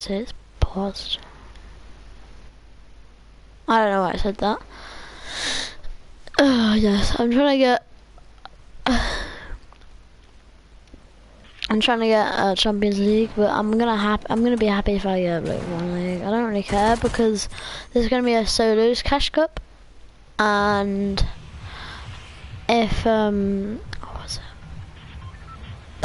say it's paused. I don't know why I said that. Oh yes, I'm trying to get. I'm trying to get a Champions League, but I'm gonna hap I'm gonna be happy if I get like one league. I don't really care because there's gonna be a solos cash cup, and if um?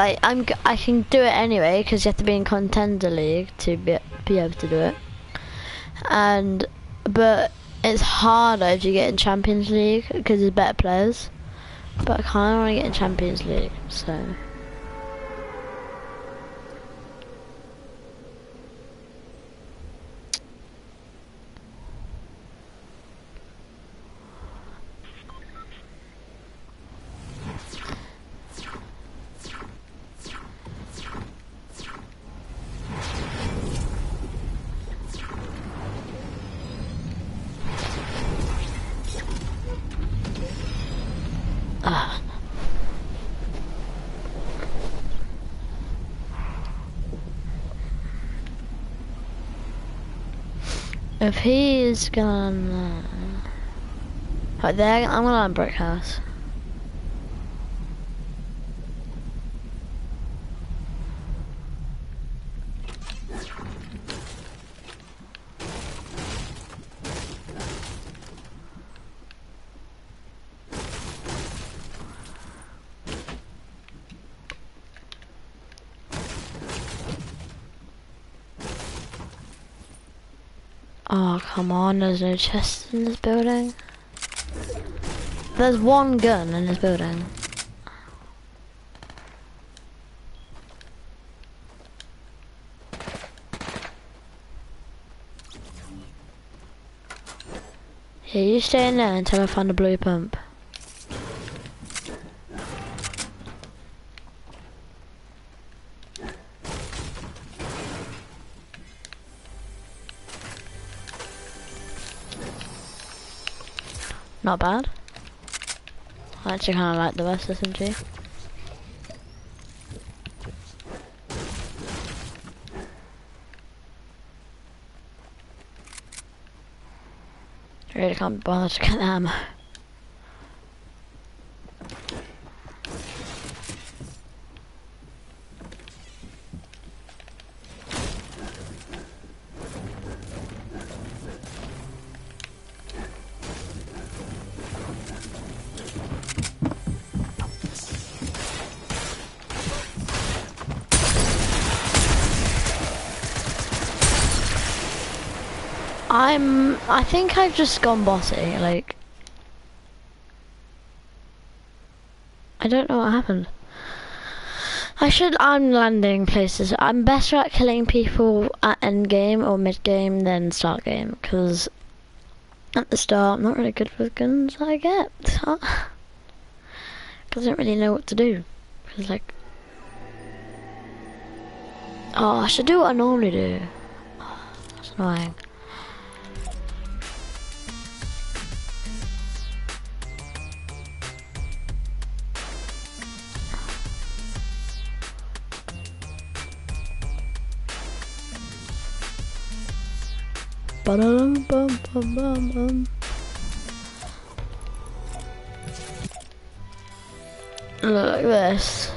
Like I'm I can do it anyway because you have to be in contender league to be be able to do it, and but it's harder if you get in Champions League because there's better players. But I kind of want to get in Champions League, so. Ah. If he is gonna... Right there, I'm gonna brick house. Oh, come on, there's no chest in this building. There's one gun in this building. Yeah, you stay in there until I find a blue pump. Not bad. I actually kind of like the West SMG. Really can't be bothered to get the ammo. I'm. I think I've just gone bossy. Like, I don't know what happened. I should. I'm landing places. I'm better at killing people at end game or mid game than start game because at the start I'm not really good with guns. I get because I don't really know what to do. Because like, oh, I should do what I normally do. That's annoying. Ba-dum, bum, bum, bum, bum. Look at this.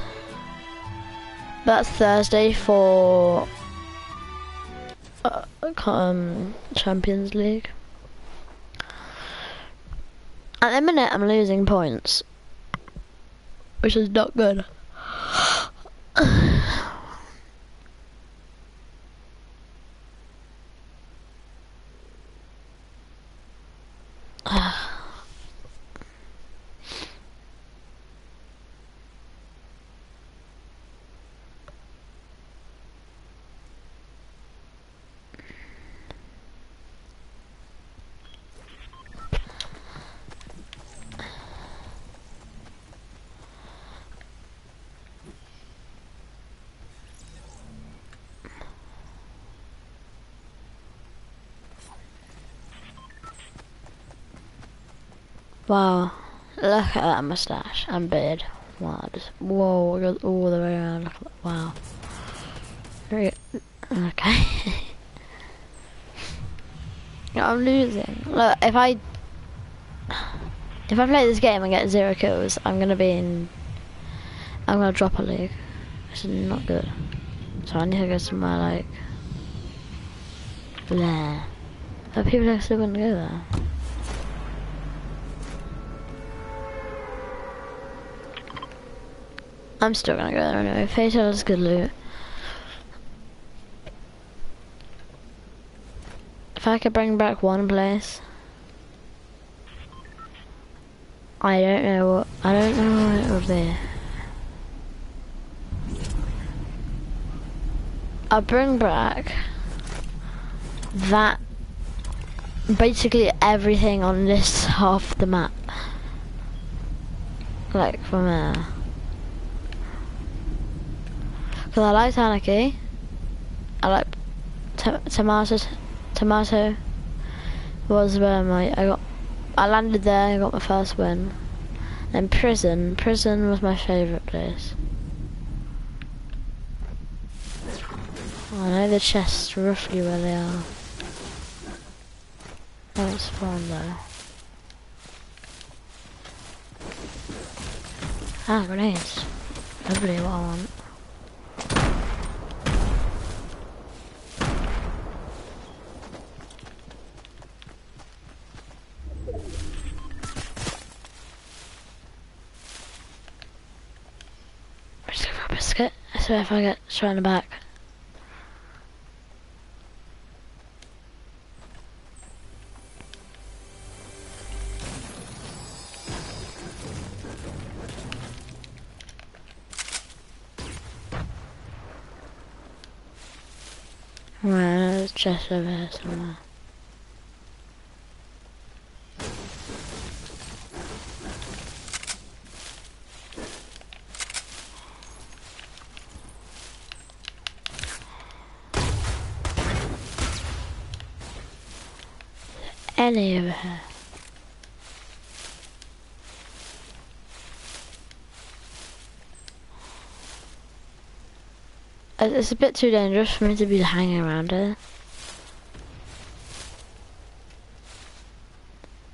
That's Thursday for uh, um, Champions League. At the minute, I'm losing points, which is not good. Wow, look at that mustache and beard. Wow, just, whoa, it goes all the way around. Look at that. Wow. Okay. I'm losing. Look, if I if I play this game and get zero kills, I'm gonna be in. I'm gonna drop a league. This is not good. So I need to go somewhere like there. But people are still gonna go there. I'm still gonna go there anyway. Fatal is good loot. If I could bring back one place. I don't know what, I don't know what it would be. I'll bring back that, basically everything on this half the map. Like from there. Cause I like Tanaki. I like tomato. Tomato was where my I got. I landed there. I got my first win. And prison. Prison was my favourite place. I know the chests roughly where they are. Don't spawn though. Ah, grenades. Lovely what I want. biscuit. I swear if I get shot in the back. Right, there's chest over here somewhere. Uh, over here. It's a bit too dangerous for me to be hanging around here.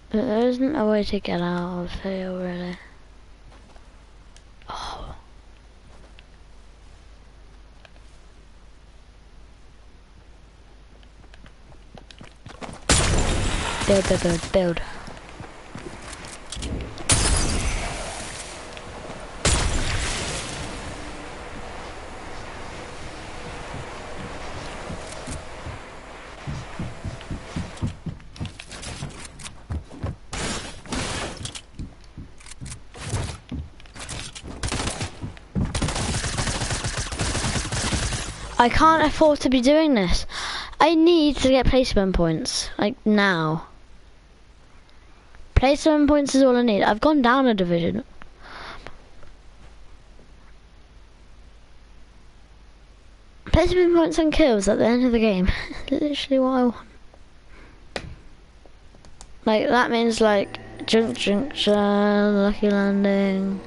But there isn't a way to get out of here really. Build, build, build, build. I can't afford to be doing this. I need to get placement points, like now. Play seven points is all I need. I've gone down a division. Play seven points and kills at the end of the game. Literally what I want. Like, that means like, junk junction, lucky landing.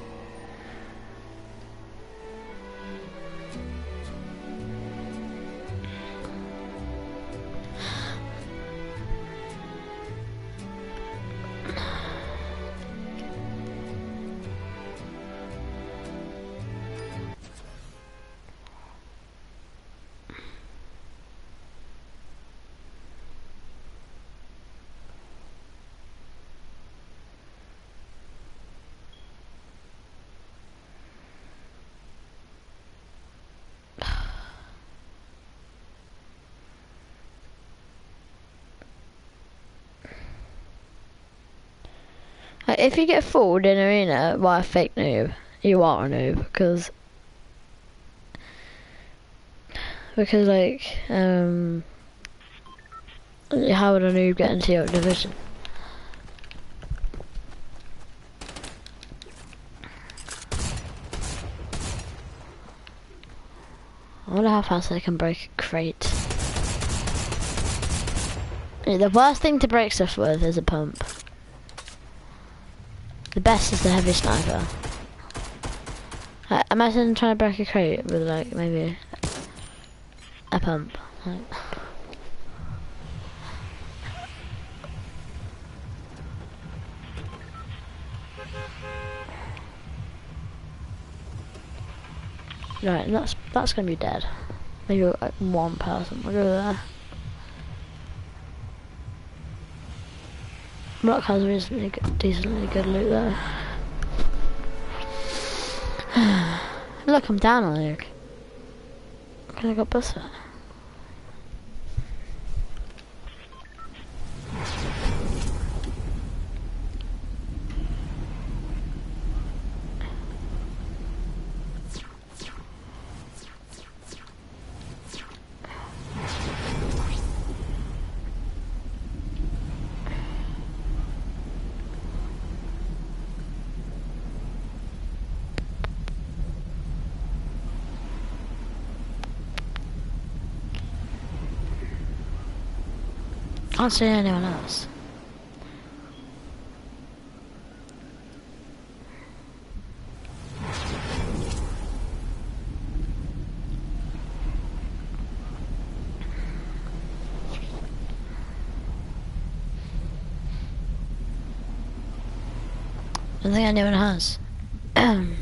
Like, if you get fooled in arena by a fake noob, you are a noob because because like um how would a noob get into your division? I wonder how fast I can break a crate. The worst thing to break stuff with is a pump. The best is the heavy sniper. Like, imagine trying to break a crate with like maybe a pump. Like. Right, that's that's gonna be dead. Maybe like one person. We'll go there. Rock has recently decently good loot there. Look, I'm down on Luke. Can I go bust it? Can't see anyone else. I don't think anyone has. Um,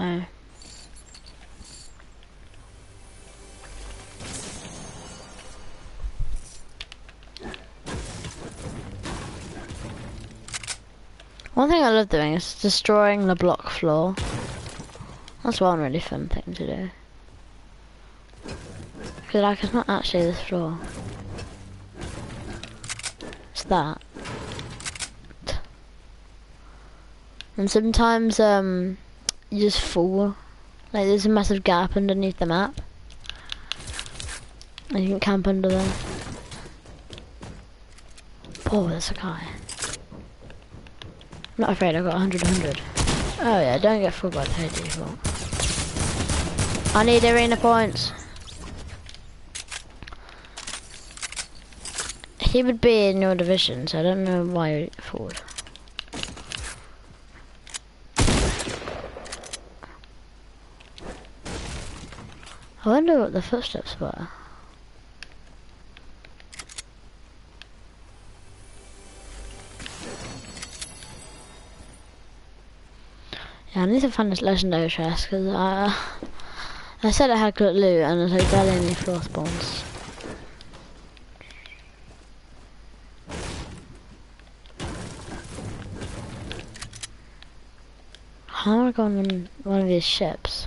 One thing I love doing is destroying the block floor. That's one really fun thing to do. Because like it's not actually this floor. It's that. And sometimes um just fall. Like there's a massive gap underneath the map. And you can camp under there. Oh, there's a guy. I'm not afraid, I've got 100 100. Oh yeah, don't get fooled by the default. I need arena points. He would be in your division, so I don't know why you're forward. I wonder what the footsteps were. Yeah, I need to find this legendary chest because I, uh, I said I had good loot and there's like barely any floor spawns. I want to go on one of these ships.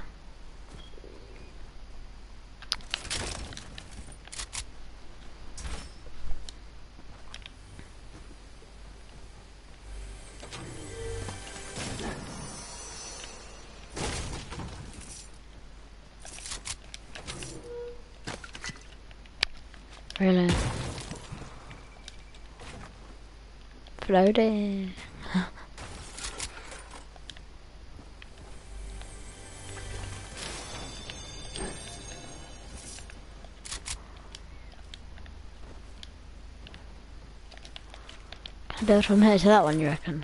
Really? Floating. Can I build from here to that one, you reckon?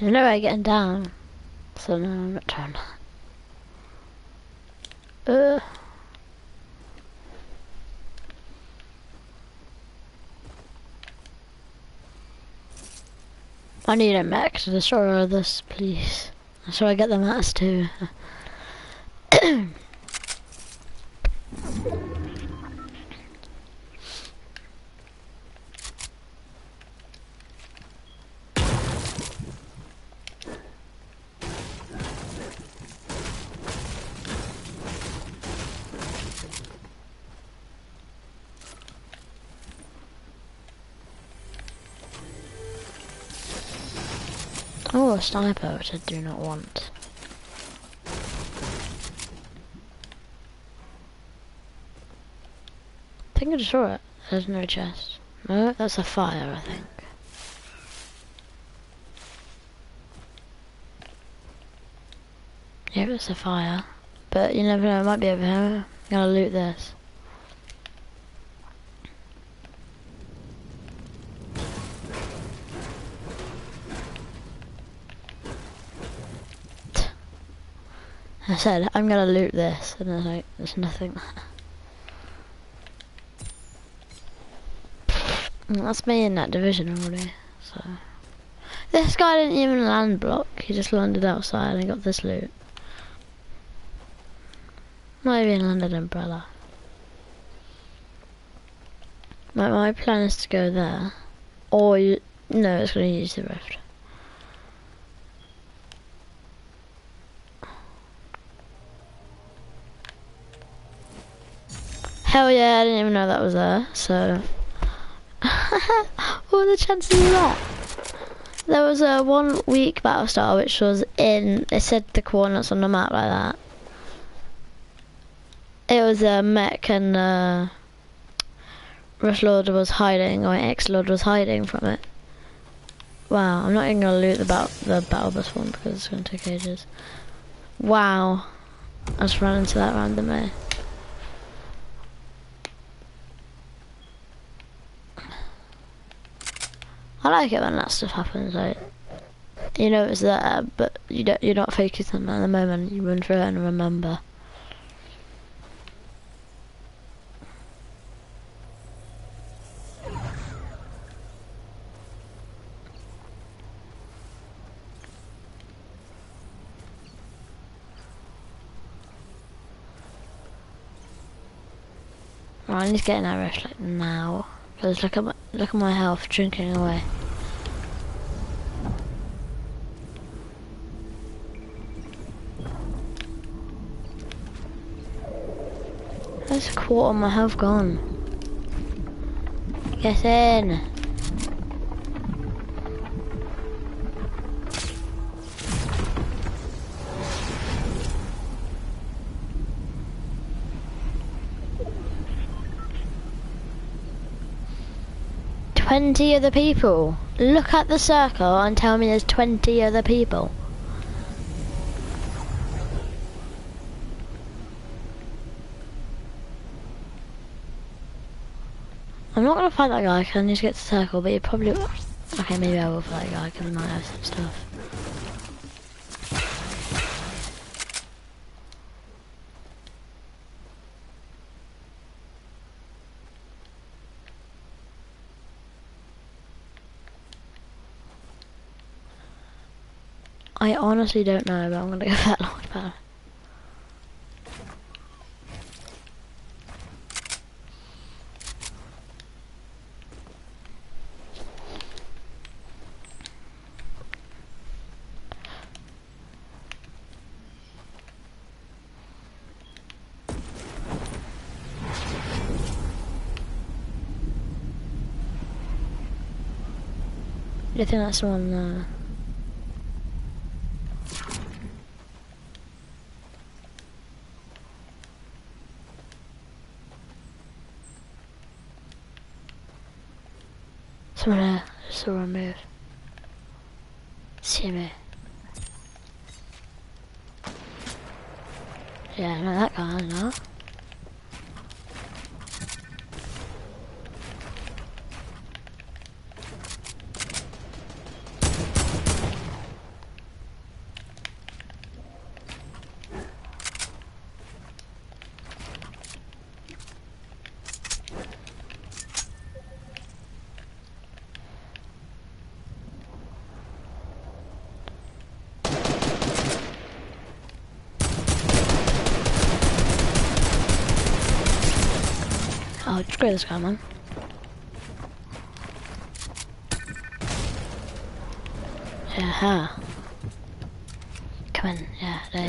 There's no way getting down. So no, I'm not trying. Uh. I need a mech to destroy all this, please. So I get the mats too. sniper, which I do not want. I think I just saw it. There's no chest. No, that's a fire, I think. Yeah, it's a fire. But you never know, it might be over here. I'm gonna loot this. I said, I'm gonna loot this, and there's like, there's nothing That's me in that division already, so. This guy didn't even land block, he just landed outside and got this loot. Might even landed umbrella. My, my plan is to go there, or you, no, it's gonna use the rift. Hell yeah, I didn't even know that was there, so. what were the chances of that? There was a one week battle star which was in, it said the coordinates on the map like that. It was a mech and uh, Rush Lord was hiding, or X Lord was hiding from it. Wow, I'm not even gonna loot the, bat the battle bus one because it's gonna take ages. Wow, I just ran into that randomly. I like it when that stuff happens. Like, you know it's there, but you don't. You're not focused on it at the moment. You run through it and remember. I need to get that rush like now. Because look at my look at my health drinking away. There's a quarter of my health gone. Get in. 20 other people. Look at the circle and tell me there's 20 other people. Gonna fight that guy because I need to get to circle, but you probably... Okay, maybe I will fight that guy because I might have some stuff. I honestly don't know, but I'm gonna go for that long about think that's the one uh Someone there, saw a move. See me. Yeah, no, that guy, no. Screw this. Yeah. Come in, yeah, there.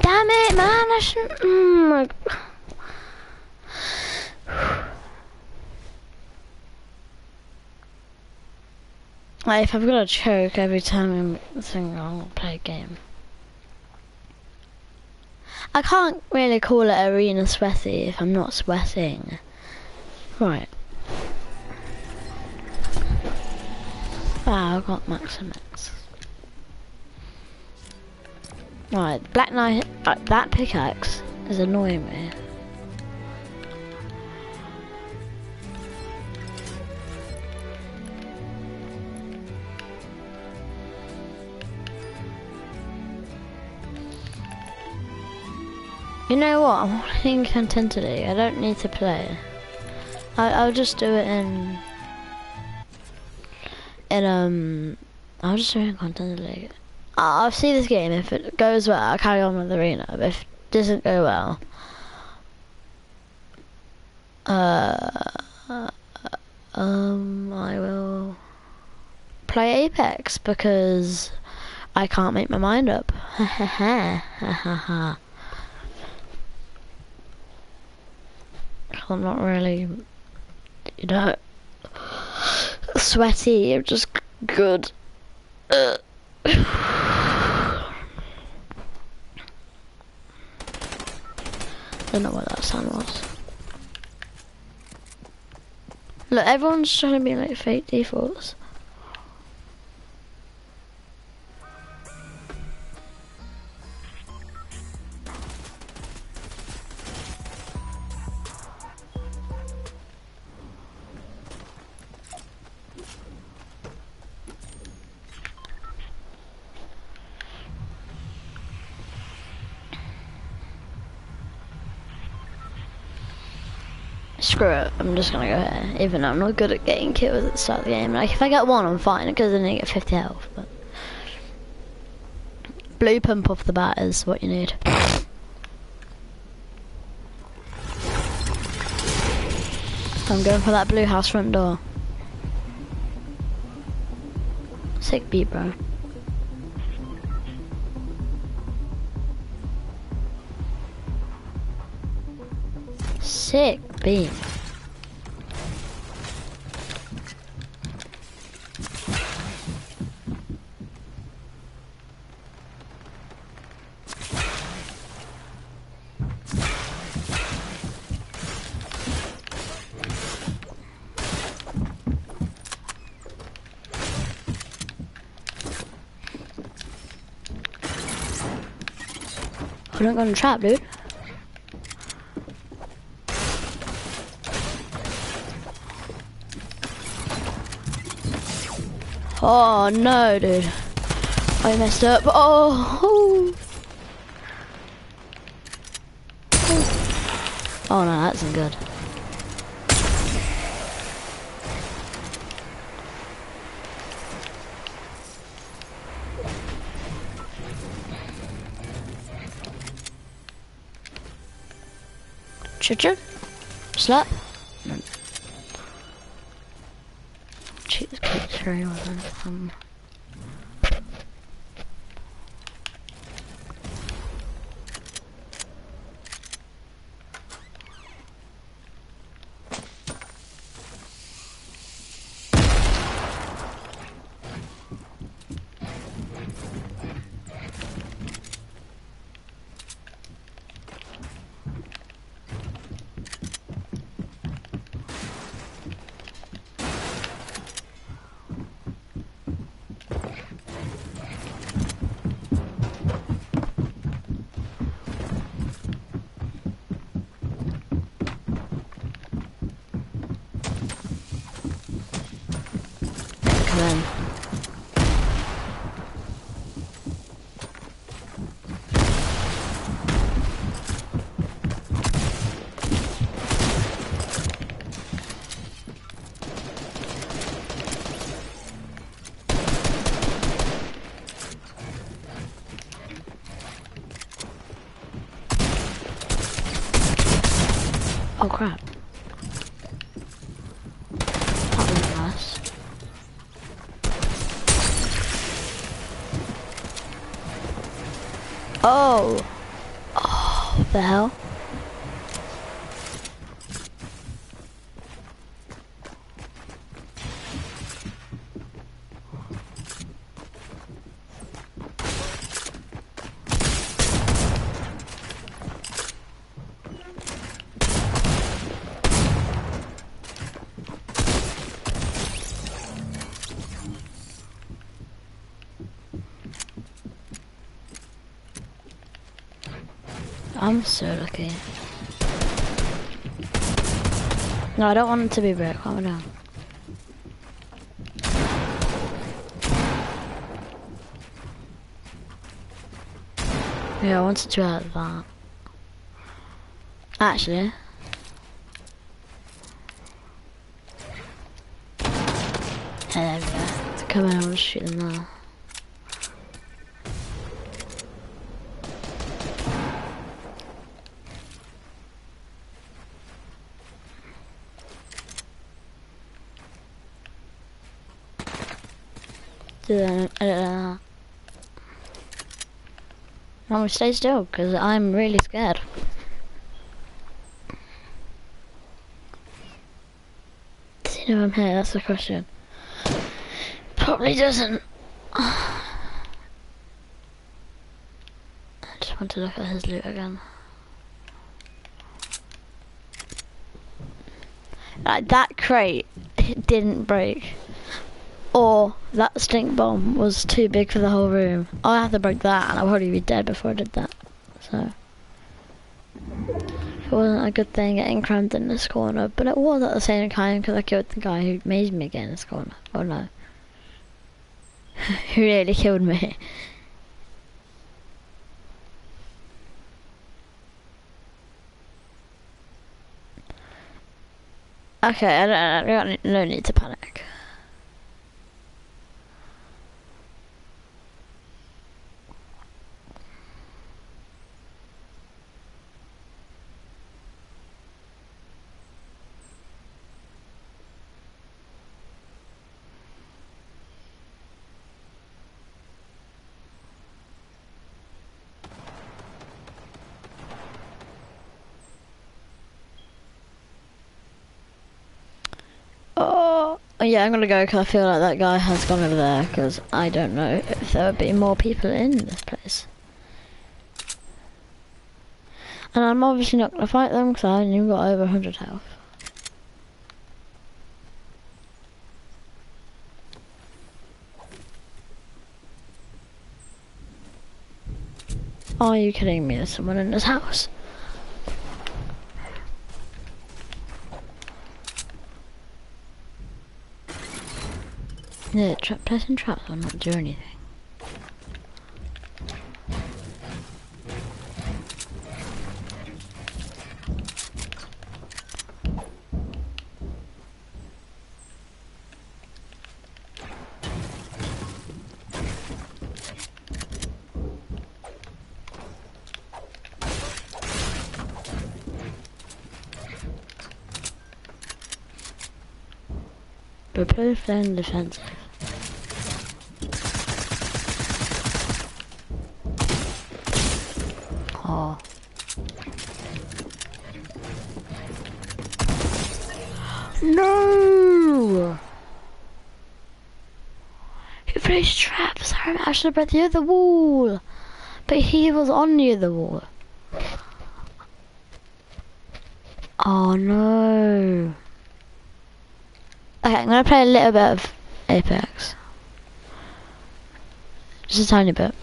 Damn it, man, I shouldn't... Mm, Like, if I've got to choke every time I'm singing, I'll play a game. I can't really call it arena sweaty if I'm not sweating. Right. Wow, I got Maximus. Right, Black Knight, uh, that pickaxe is annoying me. You know what? I'm playing contentedly. I don't need to play. I, will just do it in in um. I'll just do it in. I'll see this game. If it goes well, I'll carry on with the arena. But if it doesn't go well, uh, um, I will play Apex because I can't make my mind up. Ha ha ha ha ha ha. I'm not really, you know, sweaty. I'm just good. Uh. Don't know what that sound was. Look, everyone's trying to be like fake defaults. Screw it, I'm just gonna go here. Even though I'm not good at getting kills at the start of the game. Like, if I get one, I'm fine, because then I get 50 health, but... Blue pump off the bat is what you need. I'm going for that blue house front door. Sick beat, bro. Sick beat. I don't got a trap, dude. Oh no, dude. I messed up. Oh. Oh no, that's not good. Choo-choo? Slap? From Oh crap. That went nice. Oh. Oh, the hell? Lucky. No, I don't want it to be brick. Calm down. Yeah, I wanted to add that. Actually. There we go. Come in, I'll shoot them now. That. I'm gonna stay still, because I'm really scared. Does he know I'm here? That's the question. Probably doesn't. I just want to look at his loot again. Like, that crate didn't break. Or that stink bomb was too big for the whole room. I had to break that and I'd probably be dead before I did that. So. It wasn't a good thing getting crammed in this corner, but it was at the same time because I killed the guy who made me get in this corner. Oh no. who really killed me. Okay, I don't, I don't, no need to panic. Oh, Oh, yeah, I'm gonna go because I feel like that guy has gone over there because I don't know if there would be more people in this place. And I'm obviously not gonna fight them because I only got over 100 health. Are you kidding me? There's someone in this house. Yeah, tra placing traps will not do anything. But both then defensive. Oh. No! He placed I actually by the other wall. But he was on the other wall. Oh no. Okay, I'm gonna play a little bit of Apex. Just a tiny bit.